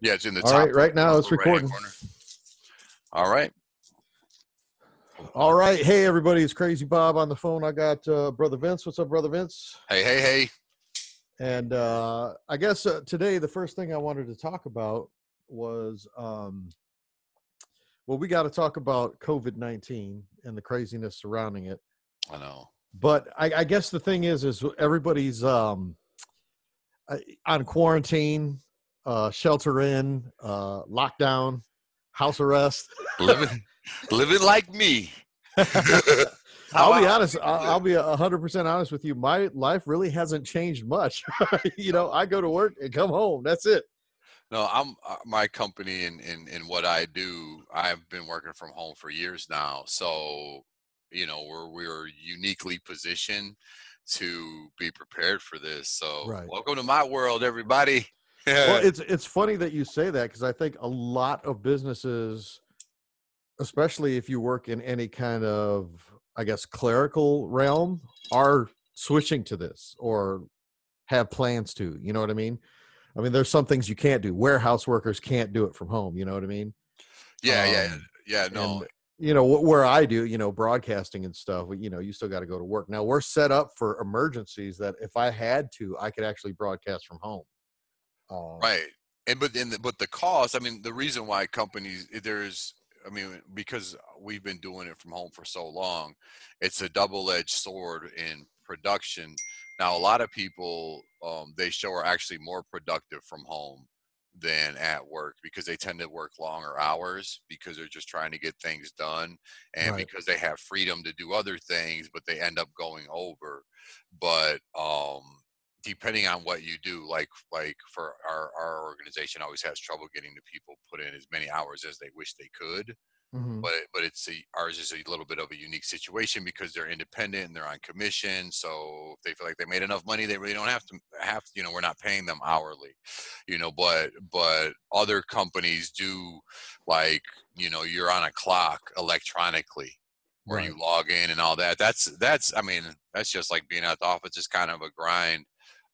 Yeah, it's in the All top. right, right now it's recording. All right. All right. Hey, everybody. It's Crazy Bob on the phone. I got uh, Brother Vince. What's up, Brother Vince? Hey, hey, hey. And uh, I guess uh, today the first thing I wanted to talk about was, um, well, we got to talk about COVID 19 and the craziness surrounding it. I know. But I, I guess the thing is, is everybody's um, uh, on quarantine, uh, shelter in, uh, lockdown, house arrest. Living, living like me. I'll be honest. I'll, be a hundred percent honest with you. My life really hasn't changed much. you know, I go to work and come home. That's it. No, I'm uh, my company and, and and what I do. I've been working from home for years now, so you know we're we're uniquely positioned to be prepared for this. So, Right. welcome to my world, everybody. Well, it's it's funny that you say that because I think a lot of businesses, especially if you work in any kind of, I guess, clerical realm, are switching to this or have plans to. You know what I mean? I mean, there's some things you can't do. Warehouse workers can't do it from home. You know what I mean? yeah, yeah, um, yeah. No, and, you know where i do you know broadcasting and stuff you know you still got to go to work now we're set up for emergencies that if i had to i could actually broadcast from home um, right and but in the, but the cost i mean the reason why companies there's i mean because we've been doing it from home for so long it's a double-edged sword in production now a lot of people um, they show are actually more productive from home than at work because they tend to work longer hours because they're just trying to get things done and Right. because they have freedom to do other things but they end up going over but um depending on what you do like like for our our organization always has trouble getting the people put in as many hours as they wish they could mhm. but but it's a, ours is a little bit of a unique situation because they're independent and they're on commission so if they feel like they made enough money they really don't have to have you know we're not paying them hourly you know but but other companies do like you know you're on a clock electronically where you log in and all that that's that's i mean that's just like being at the office is kind of a grind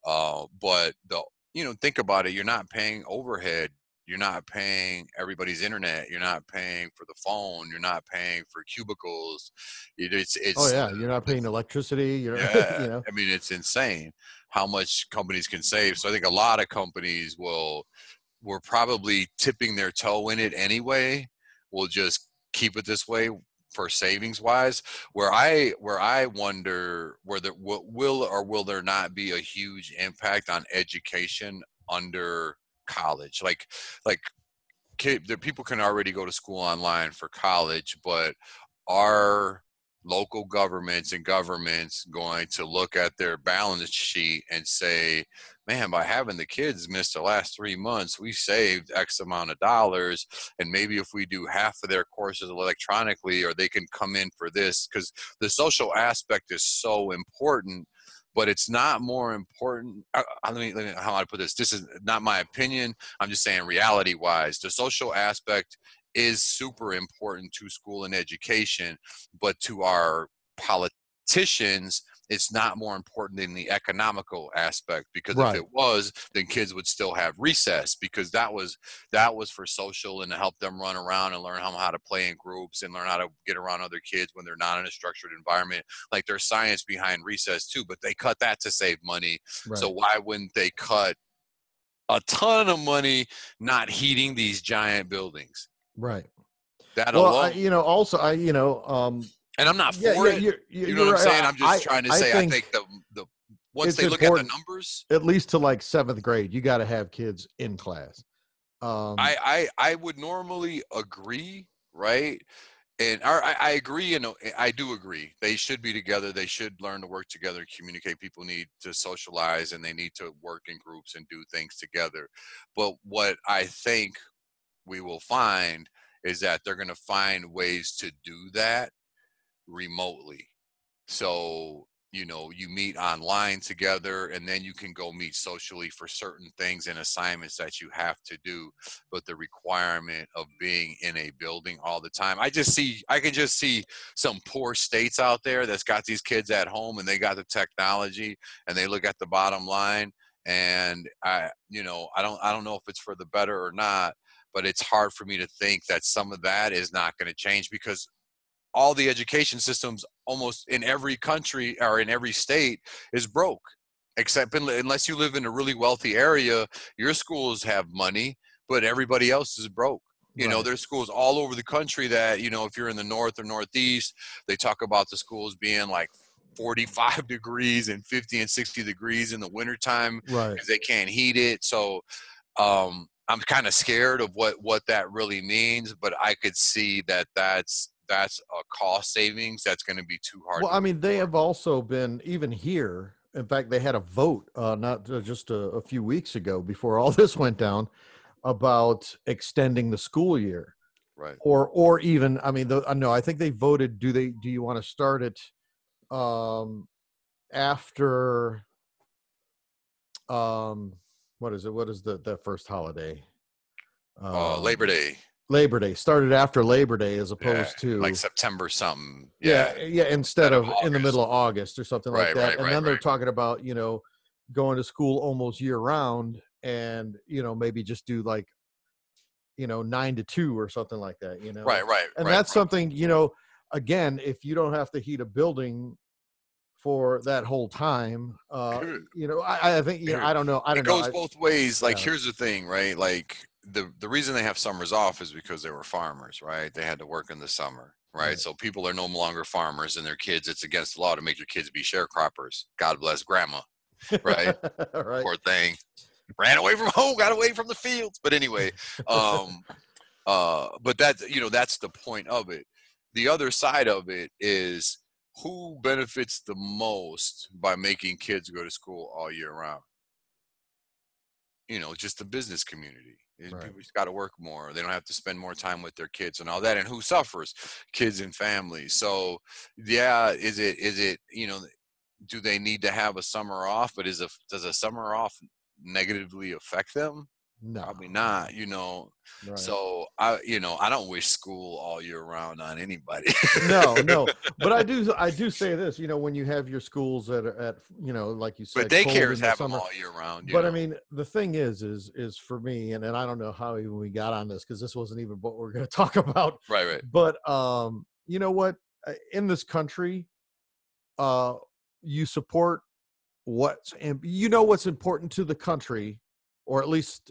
uh, but the you know think about it you're not paying overhead you're not paying everybody's internet you're not paying for the phone you're not paying for cubicles it, it's it's oh yeah you're not paying electricity you're yeah, you know I mean, it's insane how much companies can save. So I think a lot of companies will were probably tipping their toe in it anyway. We'll just keep it this way for savings wise. Where I where I wonder whether will, will or will there not be a huge impact on education under college? Like like the people can already go to school online for college, but are local governments and governments going to look at their balance sheet and say, man, by having the kids miss the last three months, we saved X amount of dollars. And maybe if we do half of their courses electronically, or they can come in for this, because the social aspect is so important. But it's not more important. I, I, let, me, let me, how I put this? This is not my opinion. I'm just saying, reality wise, the social aspect is super important to school and education, but to our politicians, it's not more important than the economical aspect because Right. if it was, then kids would still have recess because that was that was for social and to help them run around and learn how, how to play in groups and learn how to get around other kids when they're not in a structured environment. Like there's science behind recess too, but they cut that to save money. right. So why wouldn't they cut a ton of money not heating these giant buildings? right That well alone, I, you know also i you know um and I'm not for yeah, it. you're, you you're know what I'm right. saying? I'm just I- trying to I say. think I think the the once they look at the numbers, at least to like seventh grade you got to have kids in class um I, I I would normally agree, right? And I, I I agree, and I do agree. They should be together. They should learn to work together, communicate. People need to socialize, and they need to work in groups and do things together. But what I think we will find is that they're going to find ways to do that remotely. So you know you meet online together and then you can go meet socially for certain things and assignments that you have to do but the requirement of being in a building all the time i just see i can just see some poor states out there that's got these kids at home and they got the technology and they look at the bottom line and I, you know, I don't, I don't know if it's for the better or not, but it's hard for me to think that some of that is not going to change because all the education systems almost in every country or in every state is broke except in, unless you live in a really wealthy area your schools have money but everybody else is broke. You know there's schools all over the country that you know if you're in the north or northeast they talk about the schools being like 45 degrees and 50 and 60 degrees in the wintertime right. because they can't heat it. So um i'm kind of scared of what what that really means but i could see that that's that's a cost savings that's going to be too hard well to i mean they have also been even here in fact they had a vote uh, not uh, just a, a few weeks ago before all this went down about extending the school year. Right. Or or even i mean the, uh, no i think they voted do they do you want to start it um after um what is it what is the the first holiday? Uh, Um, labor day labor day started after labor day as opposed yeah, to like september something yeah yeah. yeah instead of of in the middle of august. Or something like that right, and right, then they're talking about you know going to school almost year round and you know maybe just do like you know nine to two or something like that you know? Right right and right, that's right. something you know again if you don't have to heat a building for that whole time uh you know i i think you know i don't know i don't know goes I- both ways like yeah. here's the thing right? Like the the reason they have summers off is because they were farmers right? They had to work in the summer right? Right. so people are no longer farmers and their kids it's against the law to make your kids be sharecroppers. God bless grandma right? Right. Poor thing. Ran away from home got away from the fields. But anyway um uh but that you know that's the point of it. The other side of it is who benefits the most by making kids go to school all year round? You know just the business community Right. people just got to work more they don't have to spend more time with their kids and all that and who suffers? Kids and families so yeah is it is it you know do they need to have a summer off but is a does a summer off negatively affect them no probably not you know? Right. so i you know i don't wish school all year round on anybody. No no. But i do i do say this you know when you have your schools at at you know like you said but daycares in the have them all year round but i mean the thing is is is for me and, and i don't know how even we got on this because this wasn't even what we're going to talk about. Right right. But um you know what? Uh, in this country uh you support what's and you know what's important to the country or at least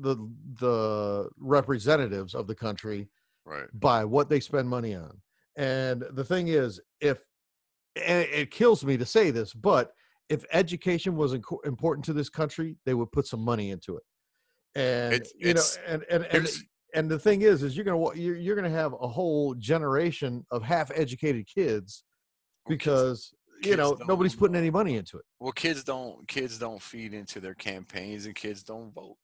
the the representatives of the country right by what they spend money on. And the thing is, if and it kills me to say this, but if education was inco- important to this country, they would put some money into it. And It's- you know, and and and and the thing is, is you're gonna you're, you're gonna have a whole generation of half-educated kids Well, kids- because you know nobody's putting any money into it. well kids don't kids don't feed into their campaigns and kids don't vote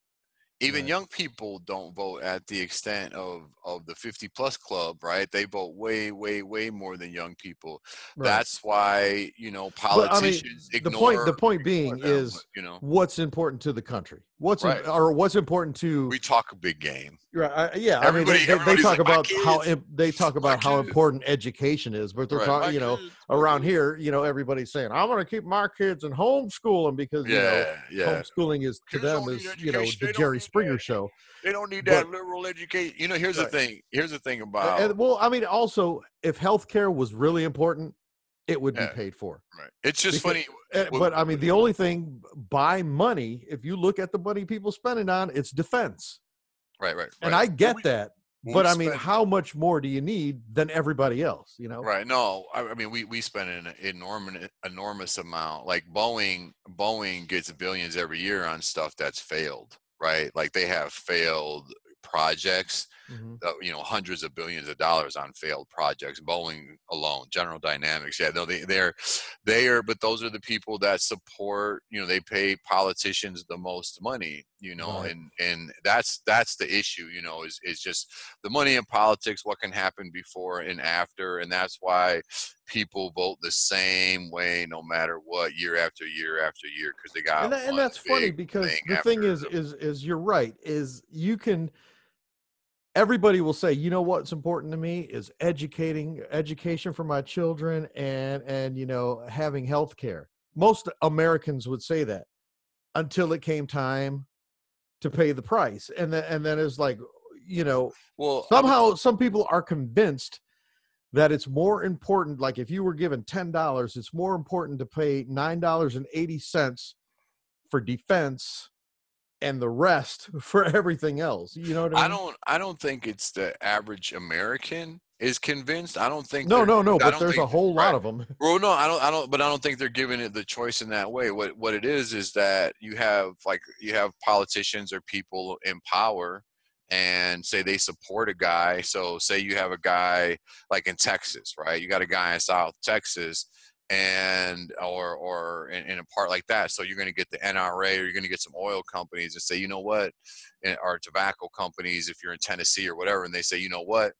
even Right. young people don't vote at the extent of of the 50 plus club right they vote way way way more than young people Right. that's why you know But, I mean, politicians the ignore point the point being them, is you know what's important to the country. What's in- Right. or what's important to we talk a big game Right. I, yeah. I mean, they, they, talk like, about how they talk about how important education is, but they're Right, talking, you know, kids, around here, you know, everybody's saying, "I'm going to keep my kids in homeschooling because you know yeah yeah homeschooling is to Kids them is you know the Jerry Springer that. show." they don't need but- that liberal education you know here's Right. the thing here's the thing about And, well, I mean, also, if healthcare was really important, it would Yeah. be paid for. right it's just because- funny Uh, But I mean, the only thing by money, if you look at the money people spending on, it's defense, right right and. I get we- that. But I mean, spend- how much more do you need than everybody else? You know, Right. No, I, I mean we we spend an enormous enormous amount. Like Boeing Boeing gets billions every year on stuff that's failed. Right. Like they have failed projects. Mhm. Uh, you know, hundreds of billions of dollars on failed projects. Boeing alone, General Dynamics. Yeah. No, they they're they are. But those are the people that support. You know, they pay politicians the most money. You know, Right. and and that's that's the issue. You know, is is just the money in politics. What can happen before and after, and that's why people vote the same way no matter what year after year after year because they got and, that, and that's funny because thing the thing is the- is is you're right is you can everybody will say you know what's important to me is educating education for my children and and you know having health care most americans would say that until it came time to pay the price. And then and then it's like, you know, Well, somehow some people are convinced that it's more important like if you were given $10 it's more important to pay $9.80 for defense and the rest for everything else you know what i mean? I don't. I don't think it's the average American is convinced. I don't think. no no no but there's a whole lot right. of them Well, no, I don't. I don't. But I don't think they're giving it the choice in that way. What What it is is that you have like you have politicians or people in power, and say they support a guy. So say you have a guy like in Texas, right? You got a guy in South Texas, and or or in, in a part like that. So you're going to get the NRA, or you're going to get some oil companies and say, you know what, and- or tobacco companies if you're in Tennessee or whatever, and they say, you know what,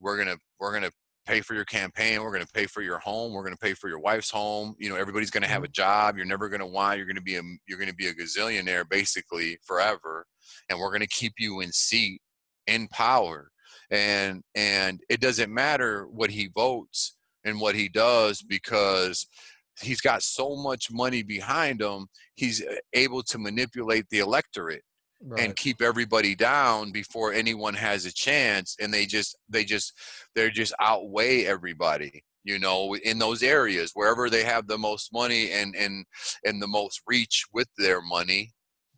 we're gonna we're gonna pay for your campaign we're going to pay for your home we're going to pay for your wife's home you know everybody's going to have a mm-hmm. job you're never going to want you're going to be a you're going to be a gazillionaire basically forever and we're going to keep you in seat in power and and it doesn't matter what he votes and what he does because he's got so much money behind him he's uh, able to manipulate the electorate and keep everybody down before anyone has a chance and they just they just they're just outweigh everybody you know in those areas wherever they have the most money and and and the most reach with their money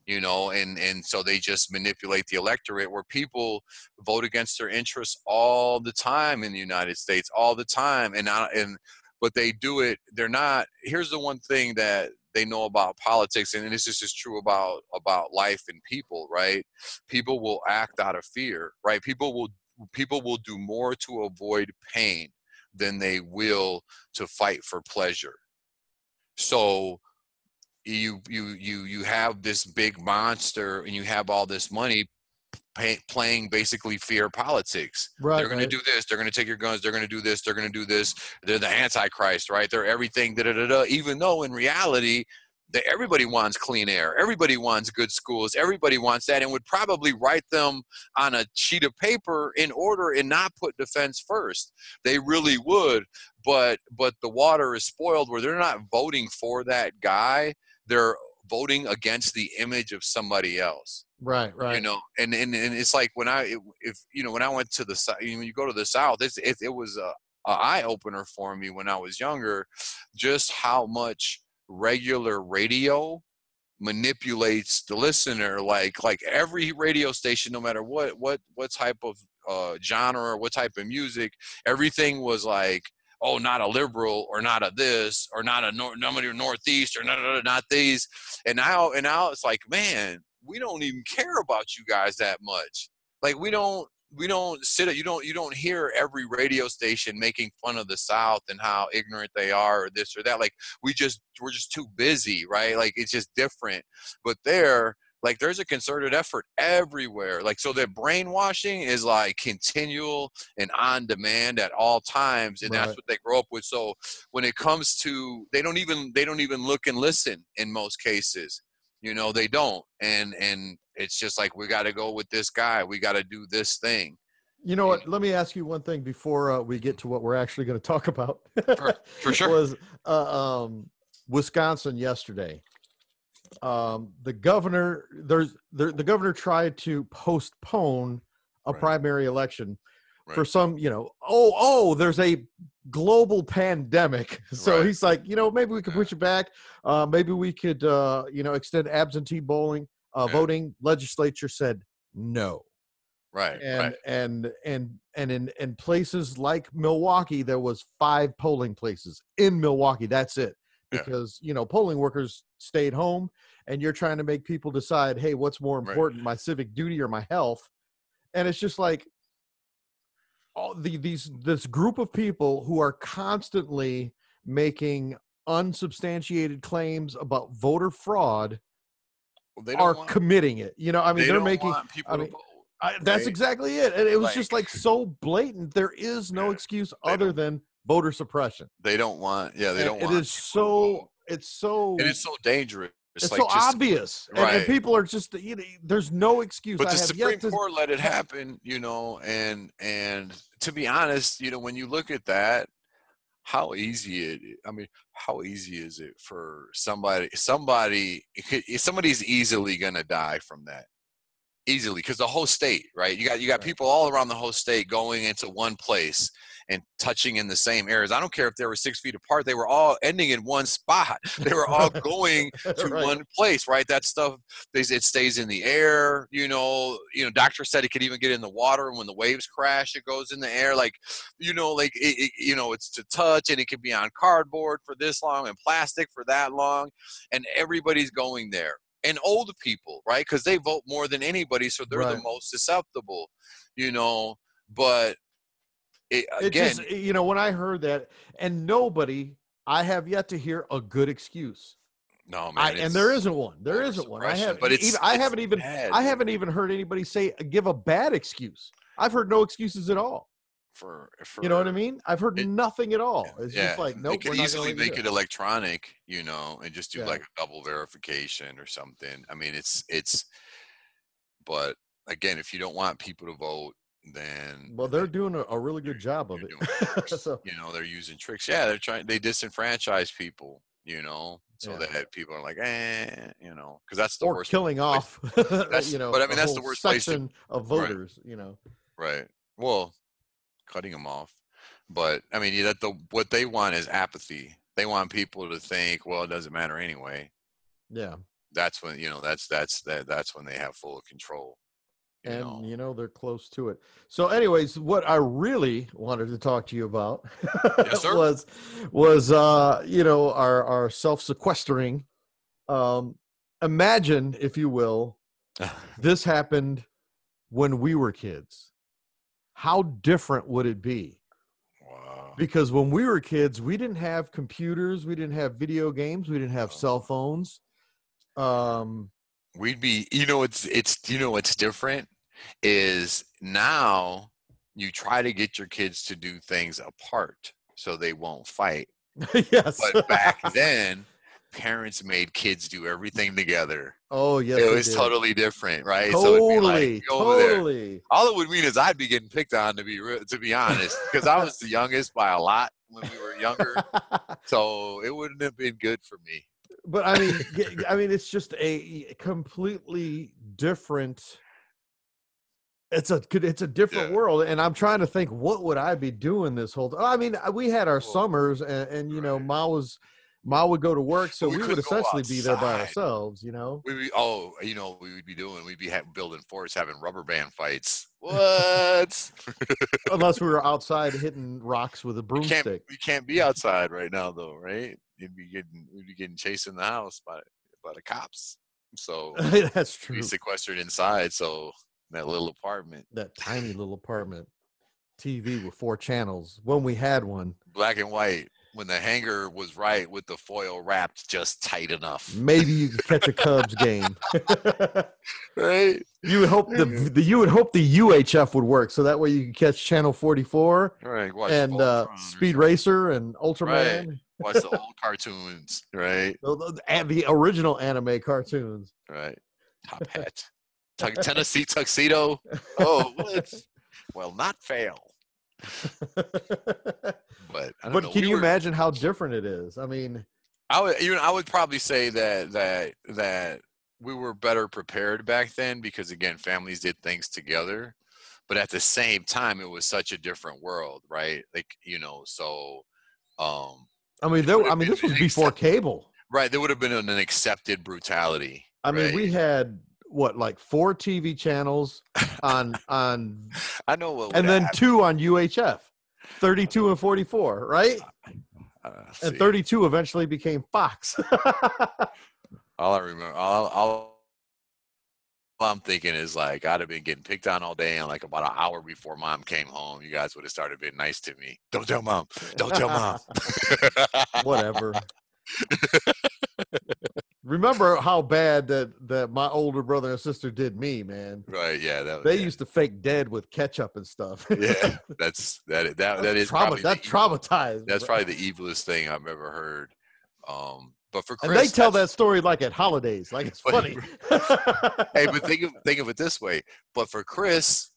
you know and and so they just manipulate the electorate where people vote against their interests all the time in the united states all the time and I, and but they do it they're not here's the one thing that they know about politics and this is just true about about life and people right? People will act out of fear right? People will people will do more to avoid pain than they will to fight for pleasure. So you you you you have this big monster and you have all this money pay, playing basically fear politics right they're going right. to do this. They're going to take your guns. They're going to do this. They're going to do this. They're the Antichrist, right? They're everything. Da, da, da, da. Even though in reality, that everybody wants clean air. Everybody wants good schools. Everybody wants that, and would probably write them on a sheet of paper in order and not put defense first. They really would, but but the water is spoiled where they're not voting for that guy. They're voting against the image of somebody else right right. you know and, and and it's like when i if you know when i went to the south when you go to the south it's, it, it was a, a eye-opener for me when i was younger just how much regular radio manipulates the listener like like every radio station no matter what what what type of uh genre or what type of music everything was like oh not a liberal or not a this or not a nor- nobody northeast or not, not, not these. And now and now it's like man we don't even care about you guys that much. Like we don't we don't sit you don't you don't hear every radio station making fun of the south and how ignorant they are or this or that. Like we just we're just too busy right? Like it's just different. But there like there's a concerted effort everywhere like so that brainwashing is like continual and on demand at all times and that's what they grow up with so when it comes to they don't even they don't even look and listen in most cases you know they don't and and it's just like we got to go with this guy we got to do this thing you know what let me ask you one thing before uh, we get to what we're actually going to talk about for sure. was uh, um, wisconsin yesterday um, the governor there's the, the governor tried to postpone a Right. primary election for some you know oh oh there's a global pandemic so Right. he's like you know maybe we could push it back uh, maybe we could uh, you know extend absentee bowling uh, Yeah. voting legislature said no right and right and and and in in places like Milwaukee, there was five polling places in Milwaukee. That's it, Yeah. because you know polling workers stayed home, and you're trying to make people decide, hey, what's more Right. important, my civic duty or my health? And it's just like all the these this group of people who are constantly making unsubstantiated claims about voter fraud Well, they are want, committing it. You know, I mean, they they're don't making I mean. I, that's right? exactly it. And it was Like- just like so blatant. There is no Yeah, excuse other than voter suppression. they don't want yeah they And don't it is to so it's so and it's so dangerous it's like so just- obvious. And, and people are just you know, there's no excuse. but I the have supreme yet to, court let it happen you know and and to be honest you know when you look at that how easy it i mean how easy is it for somebody somebody somebody's easily gonna die from that easily because the whole state right you got you got Right. people all around the whole state going into one place and touching in the same areas. I don't care if they were six feet apart they were all ending in one spot. They were all going to Right. one place right? That stuff it stays in the air you know you know doctor said it could even get in the water and when the waves crash it goes in the air like you know like it, it, you know it's to touch and it can be on cardboard for this long and plastic for that long and everybody's going there and old people right? Because they vote more than anybody so they're the most susceptible you know? But it, It again just, you know, when I heard that, and nobody, I have yet to hear a good excuse. no man I, and there isn't one. There isn't one. I have, but it's even, I it's haven't even, bad, I haven't even heard anybody say give a bad excuse. I've heard no excuses at all. for, for You know what I mean? I've heard it- nothing at all. It's yeah, just like they nope. could easily gonna let you make it electronic, you know, and just do Yeah. like a double verification or something. I mean, it's it's, but again, if you don't want people to vote, then Well, they're doing a, a really good job of it. so you know, they're using tricks. Yeah, they're trying. They disenfranchise people, you know, so Yeah. that people are like, eh, you know, because that's the or worst. killing off, That's- you know. but I mean, that's the worst place to- section of Right. voters. You know. Right. Well, cutting them off. But I mean, that the what they want is apathy. They want people to think, well, it doesn't matter anyway. Yeah. That's when you know that's that's that that's when they have full control. You and know? you know they're close to it. So, anyways, what I really wanted to talk to you about Yes, was was uh, you know our our self sequestering. Um, imagine, if you will, this happened when we were kids. How different would it be? wow. Because when we were kids, we didn't have computers, we didn't have video games, we didn't have cell phones. Um, We'd be, you know, it's it's you know it's different is now you try to get your kids to do things apart so they won't fight. yes. But back then, parents made kids do everything together. oh yes, it was did. totally different, right? So it'd be totally, like, "Go there." totally. All it would mean is I'd be getting picked on to be real, to be honest, because I was the youngest by a lot when we were younger. So it wouldn't have been good for me. but I mean, I mean, it's just a completely different. It's a it's a different Yeah. world, and I'm trying to think what would I be doing this whole. time? I mean, uh, we had our summers, and, and you know, right. Ma was Ma would go to work, so we we, would essentially be there by ourselves. You know, We'd be, oh, you know, we would be doing, we'd be ha- building forts, having rubber band fights. What? unless we were outside hitting rocks with a you can't, broomstick. you can't be outside right now, though, right? You'd be getting, we'd be getting chased in the house by by the cops. So That's we true. sequestered inside. So that little apartment, That tiny little apartment, TV with four channels when we had one. black and white. When the hanger was right with the foil wrapped just tight enough, Maybe you could catch a Cubs game. right? you would hope the, the you would hope the UHF would work, so that way you could catch channel forty four Right. And uh, Speed. Racer and Ultraman. Watch the old cartoons, right? The, the- the original anime cartoons. Right. Top hat. Tug- Tennessee tuxedo. Oh? Well, not fail. But I don't but know. can we you were- imagine how different it is? I mean, I would, you know, I would probably say that that that we were better prepared back then because again, families did things together. But at the same time, it was such a different world, right? Like you know, so um, I mean, there, I mean, this was before cable. right, there would have been an accepted brutality. I mean, we had what like four TV channels on on, I know what, and then hap- two on UHF, thirty two and forty four, right? uh, And thirty two eventually became Fox. All I remember, all, all, all I'm thinking is like I'd have been getting picked on all day, and like about an hour before mom came home, you guys would have started being nice to me. Don't tell mom. Don't tell mom. Whatever. Remember how bad that that my older brother and sister did me, man. right? Yeah. That, They yeah, used to fake dead with ketchup and stuff. Yeah. That's that. That that is Trauma- that evil- traumatized. That's bro. probably the evilest thing I've ever heard. Um, but for Chris, and they tell that story like at holidays, like it's funny. hey, but think of think of it this way. But for Chris,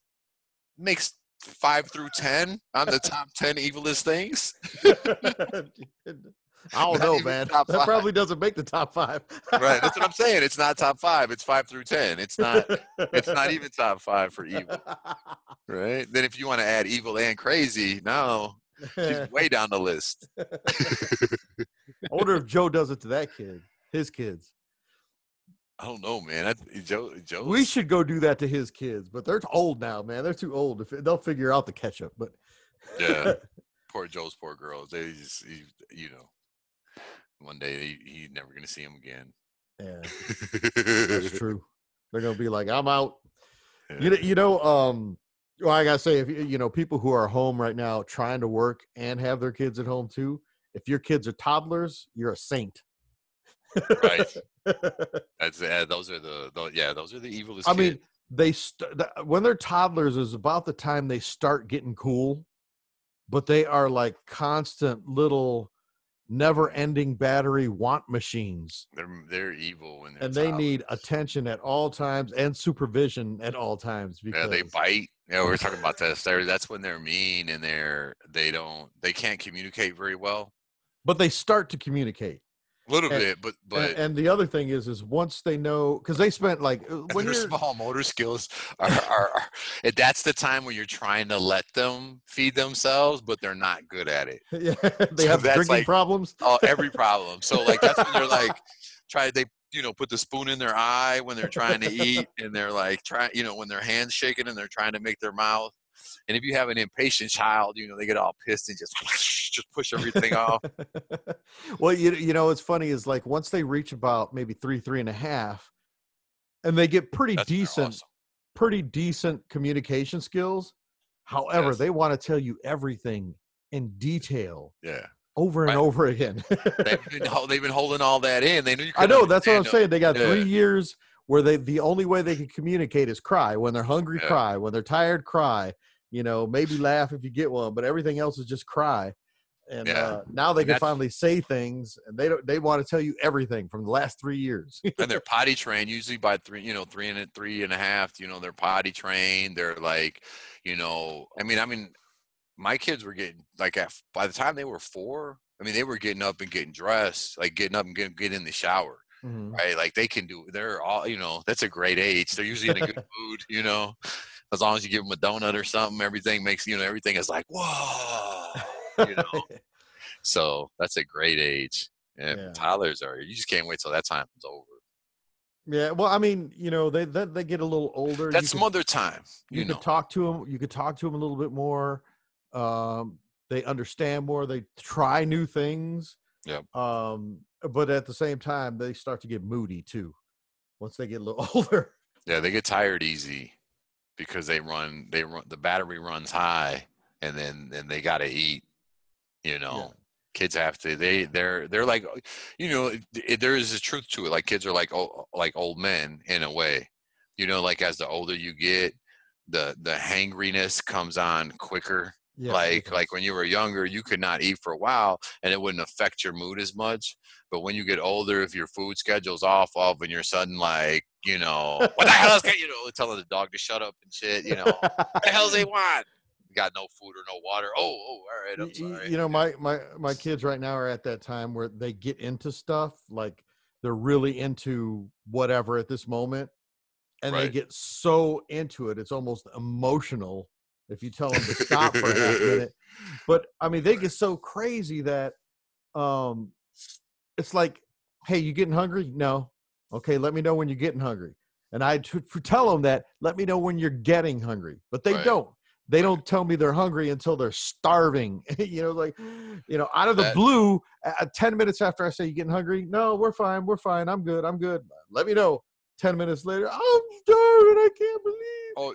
makes five through ten on the top ten evilest things. I don't know, man. That five. probably doesn't make the top five. right, that's what I'm saying. It's not top five. It's five through ten. It's not. It's not even top five for evil. Right. Then if you want to add evil and crazy, no, she's way down the list. I wonder if Joe does it to that kid, his kids. I don't know, man. That, Joe, Joe. We should go do that to his kids, but they're old now, man. They're too old. If they'll figure out the ketchup, but Yeah. poor Joe's poor girls. They just, you, you know, one day he, he's never gonna see him again. yeah, that's true. They're gonna be like, "I'm out." Yeah. You know, you know, um, well, I gotta say, if you you know people who are home right now trying to work and have their kids at home too, if your kids are toddlers, you're a saint. Right. That's uh, those are the, those, yeah those are the evilest. I mean, they st- th- when they're toddlers is about the time they start getting cool, but they are like constant little, never-ending battery want machines, they're they're evil when they're and they need attention at all times and supervision at all times because Yeah, they bite. Yeah, we were talking about this. They're, that's when they're mean and they're they don't they can't communicate very well. but they start to communicate. A little And- bit, but but and, and the other thing is, is once they know, because they spent like uh, when their small motor skills are, are, are that's the time when you're trying to let them feed themselves, but they're not good at it. yeah, they So have that's drinking like- problems. Oh, every problem. So like that's when they're like try they you know put the spoon in their eye when they're trying to eat and they're like trying you know when their hands shaking and they're trying to make their mouth. And if you have an impatient child, you know they get all pissed and just just push everything off. well, you you know, what's funny is like once they reach about maybe three, three and a half, and they get pretty That's decent, awesome. pretty decent communication skills. However, Yes. they want to tell you everything in detail Yeah. over and Right. over again. They've been, they've been holding all that in. They knew you I know that's what I'm understand saying. They got three years where they the only way they can communicate is cry. When they're hungry, Yeah. cry. When they're tired, cry. You know, maybe laugh if you get one, but everything else is just cry. And Yeah. uh, now they And can finally say things, and they don't. They want to tell you everything from the last three years. And they're potty trained usually by three, you know, three and three and a half. You know, they're potty trained. They're like, you know, I mean, I mean, my kids were getting like at by the time they were four. I mean, they were getting up and getting dressed, like getting up and getting, getting in the shower. Mhm. right? Like they can do. They're all, you know, that's a great age. They're usually in a good mood, you know. As long as you give them a donut or something, everything makes you know everything is like whoa, you know. so that's a great age. And Yeah. toddlers are. You just can't wait till that time's over. Yeah. Well, I mean, you know, they they, they get a little older. That's you mother time. you, You, know. could talk to them you could talk to them a little bit more um they understand more they try new things Yeah. um but at the same time they start to get moody too once they get a little older Yeah, they get tired easy because they run. They run. The battery runs high, and then and they got to eat. You know. kids have to they they're they're like you know it, it- there is a truth to it like kids are like oh, like old men in a way you know like as the older you get the the hangriness comes on quicker yeah like like when you were younger you could not eat for a while and it wouldn't affect your mood as much but when you get older if your food schedule's off off and you're sudden like you know what the hell is that you know telling the dog to shut up and shit you know what the hell they want? Got no food or no water. Oh oh all right i'm sorry. you know my my my kids right now are at that time where they get into stuff like they're really into whatever at this moment and they get so into it it's almost emotional if you tell them to stop for a minute. But i mean they get so crazy that um it's like hey you getting hungry? No. Okay let me know when you're getting hungry. And i t- tell them that let me know when you're getting hungry. But they Right. don't. They Right. don't tell me they're hungry until they're starving. You know like you know out of the That- blue uh, 10 minutes after i say you getting hungry? No we're fine we're fine i'm good i'm good. Let me know 10 minutes later. I'm starving i can't believe Oh,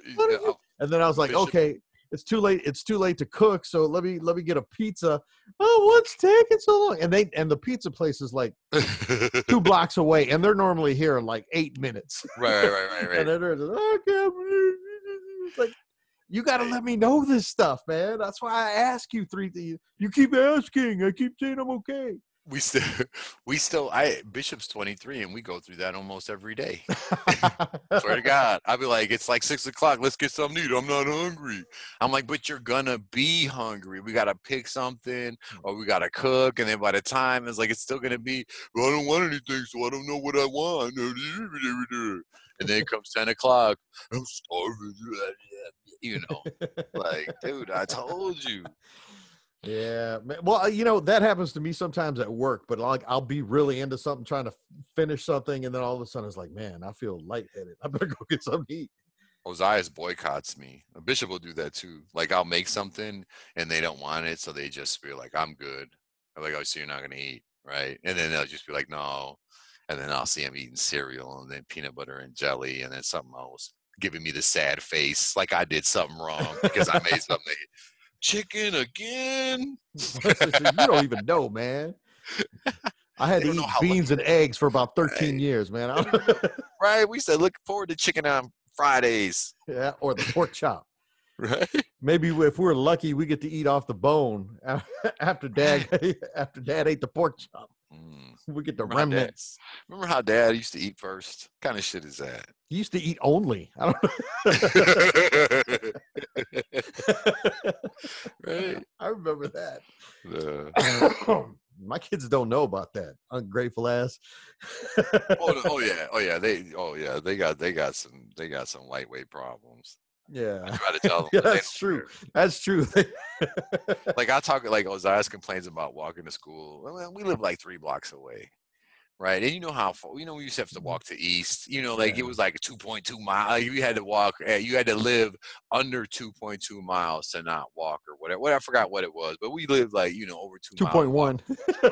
What yeah, is it? and then i was like okay it's too late it's too late to cook so let me let me get a pizza. Oh what's taking so long. And they and the pizza place is like two blocks away and they're normally here in like eight minutes. Right, right, right, right, and then they're just, I can't believe it." it's like you got to let me know this stuff man. That's why i ask you three things you keep asking. I keep saying i'm okay we still we still i bishop's 23 and we go through that almost every day. Swear to god i'd be like it's like six o'clock let's get something to eat i'm not hungry. I'm like but you're gonna be hungry. We gotta pick something hmm. or we gotta cook and then by the time it's like it's still gonna be well, i don't want anything so i don't know what i want. And then it comes 10 o'clock i'm starving you know? Like dude i told you Yeah, well, uh, you know that happens to me sometimes at work. But like, I'll be really into something, trying to finish something, and then all of a sudden it's like, man, I feel lightheaded. I better go get something to eat. Ozias boycotts me. A bishop will do that too. Like I'll make something and they don't want it, so they just be like, "I'm good." I'm like, "Oh, so you're not gonna eat, right?" And then they'll just be like, "No," and then I'll see them eating cereal and then peanut butter and jelly and then something else, giving me the sad face, like I did something wrong because I made something. Chicken again? You don't even know, man. I had to eat beans and eggs for about 13 Right. years, man. Right? We said look forward to chicken on Fridays, yeah, or the pork chop. right? Maybe if we're lucky, we get to eat off the bone after dad after dad ate the pork chop. Mm. We get the Remember how, dad, remnants. remember how Dad used to eat first? What kind of shit is that? He used to eat only. I don't right? I remember that. Uh, My kids don't know about that. Ungrateful ass. oh, oh yeah, oh yeah, they oh yeah, they got they got some they got some lightweight problems. I yeah. try to tell them. Yeah, that's true. That's true. Like I talk like Ozias complains about walking to school. Well, we live like three blocks away. Right. And you know how far you know we used to have to walk to east. You know, like Mm-hmm. Yeah. it was like two point two miles. Like you had to walk uh, you had to live under two point two miles to not walk or whatever. What I forgot what it was, but we lived like, you know, over two Two point one.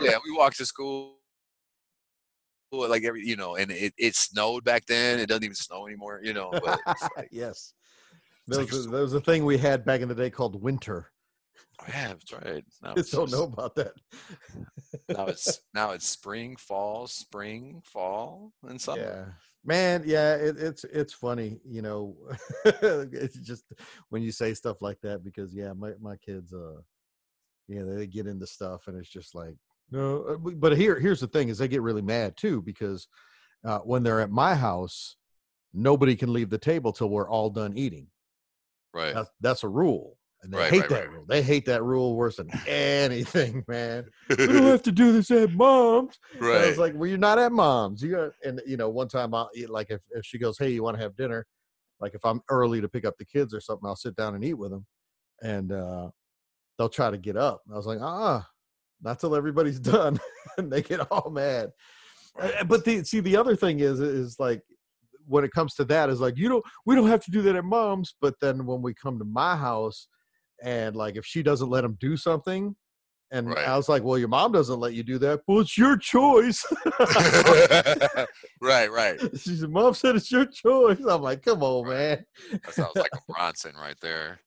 yeah, we walked to school like every you know, and it, it snowed back then. It doesn't even snow anymore, you know. But like, yes. There like was, a, there was a thing we had back in the day called winter. oh, yeah, that's right. Now it's, don't just- know about that. now it's now it's spring, fall, spring, fall, and summer. Yeah, man. Yeah, it, it's it's funny, you know. it's just when you say stuff like that because yeah, my my kids, uh, yeah, they get into stuff and it's just like no. uh, But here here's the thing: is they get really mad too because uh, when they're at my house, nobody can leave the table till we're all done eating. Right. That's that's a rule. And they Right, hate right, that right. rule. They hate that rule worse than anything, man. we don't have to do this at mom's. And I right. was like, well, you're not at mom's. You got, and you know, one time I'll eat, like if, if she goes, hey, you want to have dinner? Like if I'm early to pick up the kids or something, I'll sit down and eat with them, and uh, they'll try to get up. I was like, uh, not till everybody's done, and they get all mad. But the see, the other thing is, is like when it comes to that, is like you don't, we don't have to do that at mom's. But then when we come to my house, and like if she doesn't let them do something. And Right. I was like, "Well, your mom doesn't let you do that. Well, it's your choice." right, right. she said, "Mom said it's your choice." I'm like, "Come on, man." That sounds like a Bronson right there.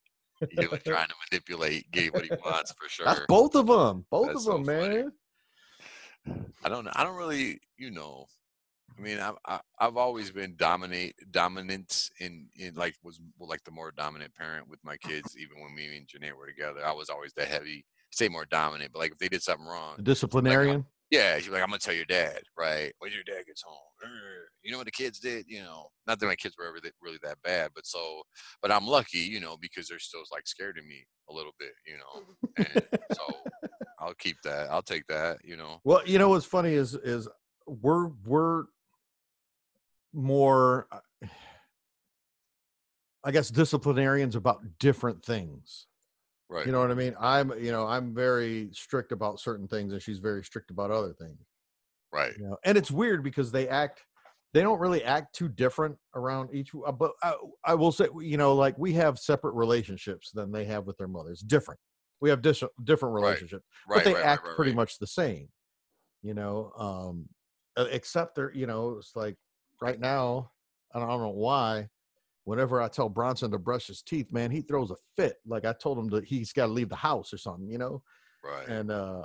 He was trying to manipulate, get what he wants for sure. That's both of them. Both That's of them, so funny. man. I don't. I don't really. You know. I mean, I've I've always been dominate dominant in in like was like the more dominant parent with my kids. Even when me and Janae were together, I was always the heavy. Say more dominant, but like if they did something wrong, The disciplinarian. yeah, she's like, I'm gonna tell your dad, right? When your dad gets home, you know what the kids did, you know. Not that my kids were ever th- really that bad, but so, but I'm lucky, you know, because they're still like scared of me a little bit, you know. And so I'll keep that. I'll take that, you know. well, you know what's funny is is we're we're more, uh, I guess, disciplinarians about different things. Right. You know what I mean? I'm, you know, I'm very strict about certain things, and she's very strict about other things. right. you know and it's weird because they act they don't really act too different around each uh, but I, I will say you know like we have separate relationships than they have with their mothers different we have dis- different relationships Right. but they right, act right, right, pretty much the same you know um except they're you know it's like right now i don't, I don't know why whenever i tell bronson to brush his teeth man he throws a fit like i told him that he's got to leave the house or something you know Right. and uh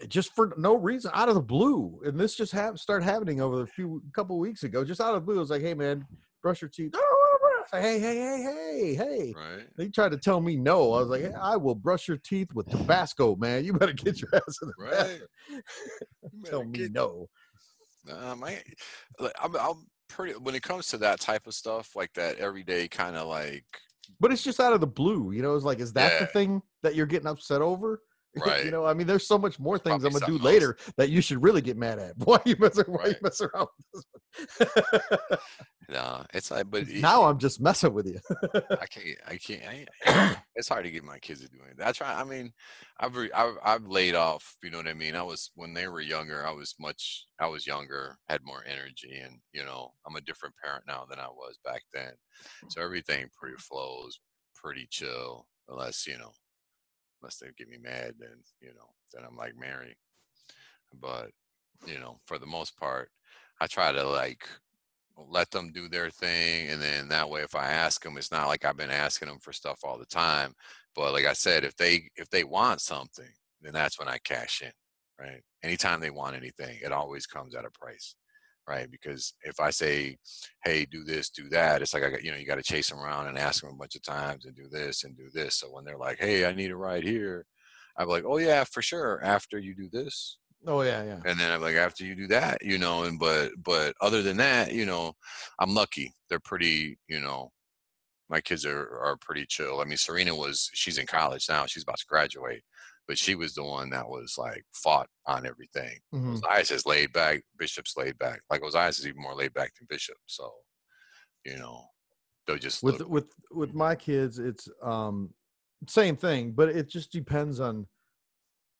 it just for no reason out of the blue and this just happened started happening over a few couple weeks ago just out of the blue it was like hey man brush your teeth hey, hey, hey, hey, hey. Right. They tried to tell me no. I was like, hey, I will brush your teeth with Tabasco, man. You better get your ass in the Right. bathroom. Tell me no. Um, I, I'm, I'm pretty when it comes to that type of stuff, like that everyday kind of like But it's just out of the blue. You know, it's like, is that the thing that you're getting upset over? you know, I mean, there's so much more things I'm gonna do else. later that you should really get mad at. Why you messing? Why you Right. around? With this one? no, it's like but it- now I'm just messing with you. I can't. I can't. I, it's hard to get my kids to do it. That's right. I mean, I've, re, I've I've laid off. You know what I mean? I was when they were younger. I was much. I was younger, had more energy, and you know, I'm a different parent now than I was back then. So everything pretty flows, pretty chill. Unless you know, unless they get me mad, then you know, then I'm like Mary. But you know, for the most part, I try to like let them do their thing and then that way if i ask them it's not like i've been asking them for stuff all the time. But like i said if they if they want something then that's when i cash in right? Anytime they want anything it always comes at a price right because if i say hey do this do that it's like i got you know you got to chase them around and ask them a bunch of times and do this and do this so when they're like hey i need a ride here i'm like oh yeah for sure after you do this oh yeah, yeah. and then I'm like, after you do that, you know, and but but other than that, you know, I'm lucky. They're pretty, you know, my kids are are pretty chill. I mean, Serena was she's in college now. She's about to graduate, but she was the one that was like fought on everything. Mhm. Ozias is laid back. Bishop's laid back. Like Ozias is even more laid back than Bishop. So, you know, they'll just with look- with with my kids it's um same thing but it just depends on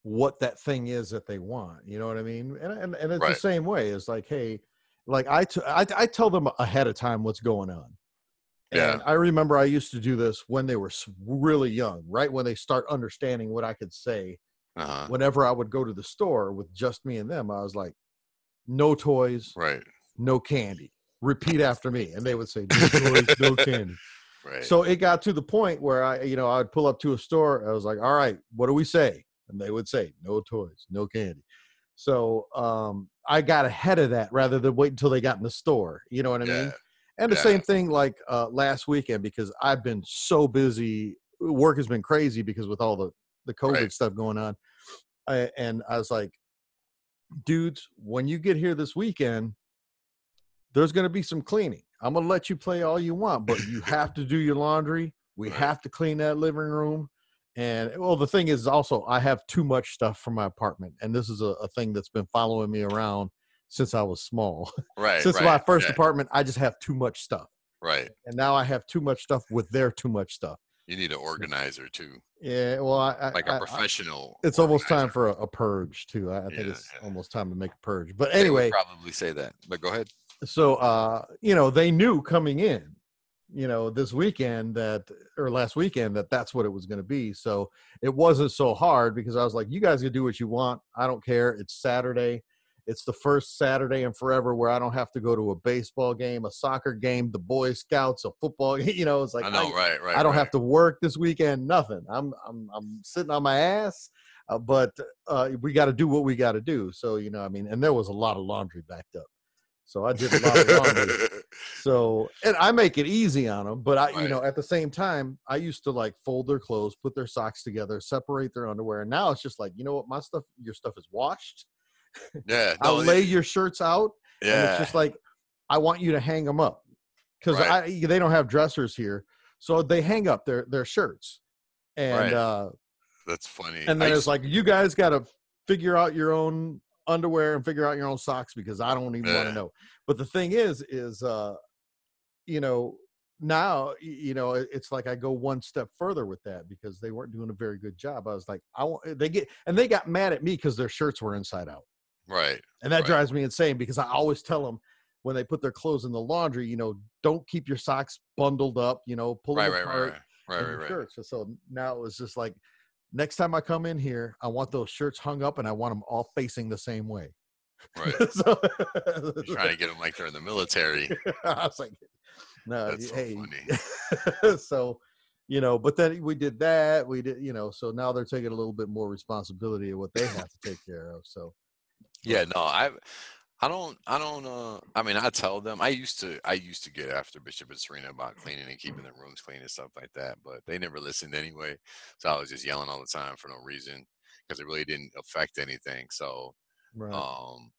what that thing is that they want you know what i mean and and, and it's the same way it's like hey like I, t- I I tell them ahead of time what's going on Yeah. and i remember i used to do this when they were really young right when they start understanding what i could say uh-huh. whenever i would go to the store with just me and them i was like no toys right, no candy repeat after me and they would say no toys no candy right. so it got to the point where I, you know, I would pull up to a store. I was like, all right, what do we say? And they would say, no toys, no candy. So um, I got ahead of that rather than wait until they got in the store. You know what I mean? And the yeah. same thing like uh, last weekend because I've been so busy. Work has been crazy because with all the the COVID Right. stuff going on. I, and I was like, dudes, when you get here this weekend, there's going to be some cleaning. I'm going to let you play all you want, but you have to do your laundry. We Right. have to clean that living room. And well, the thing is also, I have too much stuff for my apartment. And this is a, a thing that's been following me around since I was small. right. since right, my first apartment, I just have too much stuff. Right. And now I have too much stuff with their too much stuff. You need an organizer too, Yeah, well, I, I- like I- a I- professional. it's almost time for a, a purge too. I, I think Yeah, it's yeah. almost time to make a purge. But anyway, probably say that. But go ahead. so uh, you know, they knew coming in, you know, this weekend that or last weekend that that's what it was going to be. So it wasn't so hard because I was like, you guys can do what you want. I don't care. It's Saturday. It's the first Saturday in forever where I don't have to go to a baseball game, a soccer game, the Boy Scouts, a football. You know, it's like I know, right, right. I don't right. have to work this weekend. Nothing. I'm I'm I'm sitting on my ass. Uh, but uh, we got to do what we got to do. So you know, I mean, and there was a lot of laundry backed up. So I did a lot of laundry. So and I make it easy on them, but I, you know, at the same time, I used to like fold their clothes, put their socks together, separate their underwear. And now it's just like, you know what, my stuff, your stuff is washed. Yeah, I'll lay your shirts out, and it's just like I want you to hang them up because Right. I they don't have dressers here, so they hang up their their shirts, and Right. uh, that's funny. and I then it's used- like you guys got to figure out your own underwear and figure out your own socks because I don't even want to know. But the thing is, is uh, you know now you know it's like I go one step further with that because they weren't doing a very good job. I was like, I want they get and they got mad at me because their shirts were inside out. Right, And that Right. drives me insane because I always tell them when they put their clothes in the laundry, you know, don't keep your socks bundled up, you know, pull right, them right, apart right, right, right, right. shirts. So, so now it was just like next time I come in here, I want those shirts hung up and I want them all facing the same way. right. so, trying to get them like they're in the military. I was like, no, That's so hey. funny. so, you know, but then we did that. We did, you know, so now they're taking a little bit more responsibility of what they have to take care of. So, Yeah, no, I I don't. I don't. Uh, I mean, I tell them. I used to. I used to get after Bishop and Serena about cleaning and keeping their rooms clean and stuff like that. But they never listened anyway. So I was just yelling all the time for no reason because it really didn't affect anything. So, Right. um,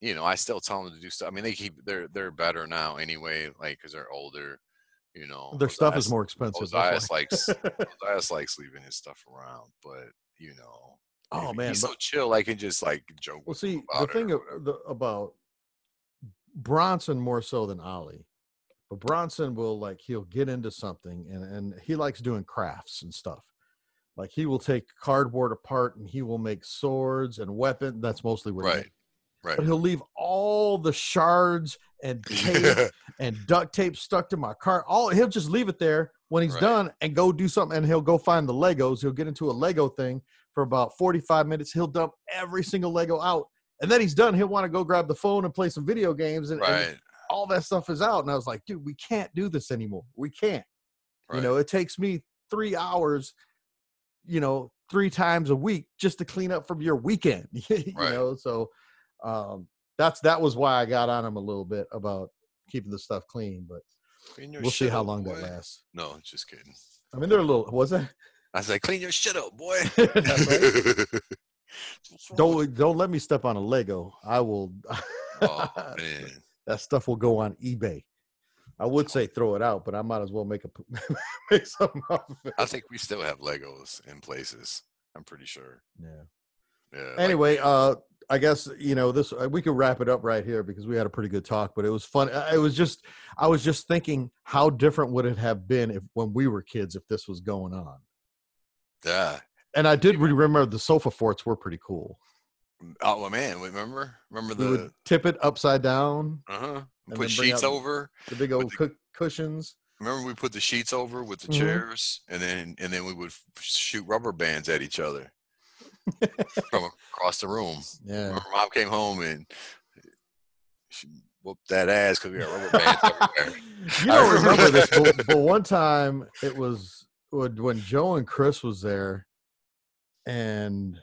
you know, I still tell them to do stuff. I mean, they keep. They're they're better now anyway. Like because they're older. You know, Their stuff is more expensive. Ozias likes. Ozias likes leaving his stuff around, but you know. Oh man, he's but- so chill. I can just like joke. Well, with see, the about it thing of, the, about Bronson more so than Ollie, but Bronson will like he'll get into something and and he likes doing crafts and stuff. Like he will take cardboard apart and he will make swords and weapons. That's mostly what Right. makes. Right. But he'll leave all the shards and tape and duct tape stuck to my car. All he'll just leave it there when he's Right. done and go do something. And he'll go find the Legos. He'll get into a Lego thing for about 45 minutes. He'll dump every single Lego out. And then he's done. He'll want to go grab the phone and play some video games. And, and all that stuff is out. And I was like, dude, we can't do this anymore. We can't. Right. You know, it takes me three hours, you know, three times a week just to clean up from your weekend. you Right. know, so um that's that was why I got on him a little bit about keeping the stuff clean, but we'll see how long boy. that lasts. No, just kidding. I mean, they're a little. Was that? I said, clean your shit up, boy. Don't don't let me step on a Lego. I will. Oh man. that stuff will go on eBay. I would say throw it out, but I might as well make a make something off of it. I think we still have Legos in places. I'm pretty sure. Yeah. Yeah. like- Anyway, uh, I guess you know this. uh, We could wrap it up right here because we had a pretty good talk. But it was fun. uh, It was just, I was just thinking, how different would it have been if when we were kids if this was going on? Yeah. And I did remember the sofa forts were pretty cool. Oh well, man, remember? Remember We the would tip it upside down, uh huh. Put sheets over. the big old the- cu- cushions. Remember we put the sheets over with the Mhm. chairs, and then and then we would shoot rubber bands at each other from across the room. Yeah. Remember, mom came home and she whooped that ass because we got rubber bands everywhere. you don't remember this, but, but one time it was when when Joe and Chris was there, and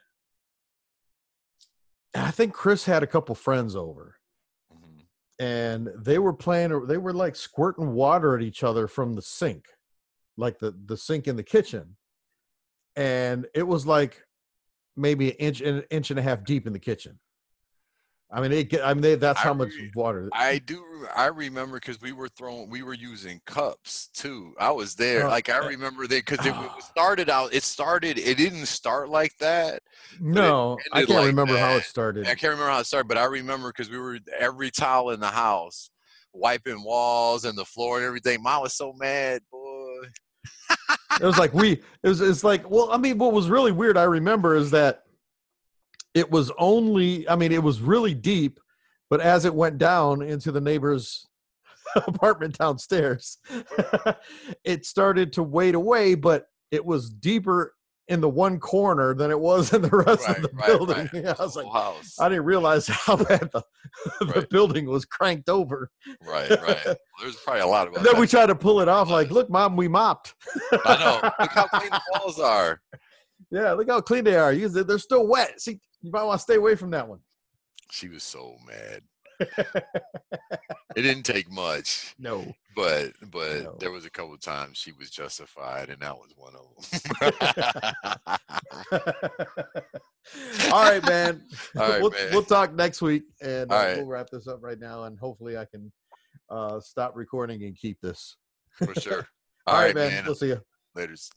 I think Chris had a couple friends over, Mhm. and they were playing. They were like squirting water at each other from the sink, like the the sink in the kitchen, and it was like maybe an inch an inch and a half deep in the kitchen. I mean, it, get- I mean, they, that's I how much re- water. I do. I remember because we were throwing. We were using cups too. I was there. Oh, like I eh, remember that because it, ah. it started out. It started. It didn't start like that. No, I can't like remember how it started. I can't remember how it started, but I remember because we were every towel in the house, wiping walls and the floor and everything. Mom was so mad, boy. it was like we it was it's like well i mean what was really weird i remember is that it was only i mean it was really deep but as it went down into the neighbor's apartment downstairs it started to wade away but it was deeper in the one corner than it was in the rest Right, of the right, building right. Yeah, i was like house. i didn't realize how bad the, the building was cranked over right, right. There's probably a lot of. then we us. tried to pull it off like look mom we mopped I know. Look how clean the walls are. Yeah, look how clean they are. They're still wet. See, you might want to stay away from that one. She was so mad. It didn't take much, No. but but No. there was a couple times she was justified, and that was one of them. All right, man. All right, we'll, man. we'll talk next week, and uh, All right. we'll wrap this up right now, and hopefully I can uh, stop recording and keep this. For sure. All right, man. We'll see you. Later's.